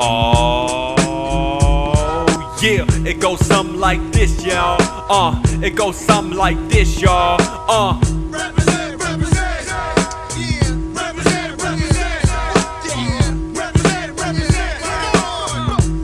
Oh, yeah, it goes something like this, y'all. Uh, it goes something like this, y'all. Uh, Represent, represent, yeah. Represent, represent, yeah. Represent, represent,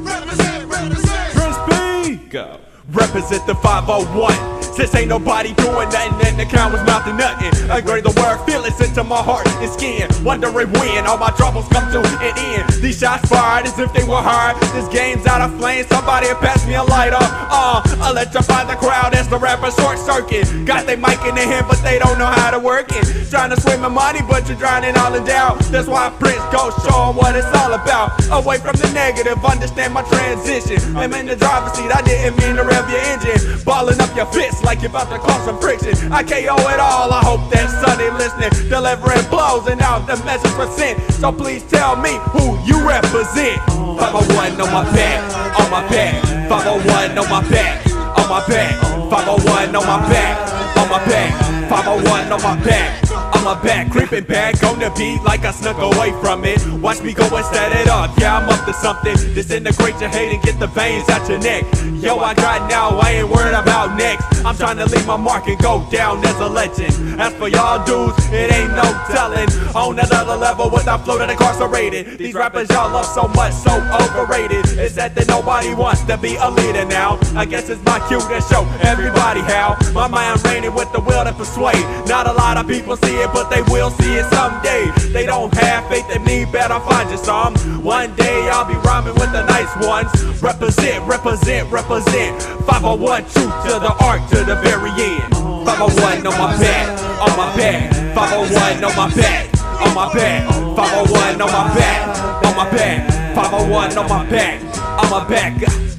represent, represent. Prince P, go. Represent the 501. Since ain't nobody doing nothing and the count was mouthing nothing. I agree the word feelings into my heart and skin. Wondering when all my troubles come to an end. These shots fired as if they were hard. This game's out of flames. Somebody pass me a lighter. Uh, electrify the crowd as the rapper short circuit. Got they mic in their hand, but they don't know how to work it. Trying to swim in money, but you're drowning all in doubt. That's why Prince goes show 'em what it's all about. Away from the negative, understand my transition. I'm in the driver's seat, I didn't mean to rev your engine. Balling up your fist like you're about to cause some friction. I KO it all, I hope that Sunday listening. Delivering blows and out the message was sent. So please tell me who you represent. 501 on my back, on my back. 501 on my back, on my back. 501 on my back, on my back. 501 on my back. My back, creeping back on the beat like I snuck away from it. Watch me go and set it up. Yeah, I'm up to something. Disintegrate your hate and get the veins out your neck. Yo, I got now, I ain't worried about next. I'm trying to leave my mark and go down as a legend. As for y'all dudes, it ain't no telling. On another level with that flow that incarcerated. These rappers y'all love so much, so overrated. It's sad that nobody wants to be a leader now. I guess it's my cue to show everybody how. My mind reigning with the will to persuade. Not a lot of people see it, but they will see it someday. They don't have faith in me, better find you some. One day I'll be rhyming with the nice ones. Represent, represent, represent. 501 truth to the art to the very end. 501 on my back, on my back. 501 on my back, on my back. 501 on my back, on my back. 501 on my back, on my back.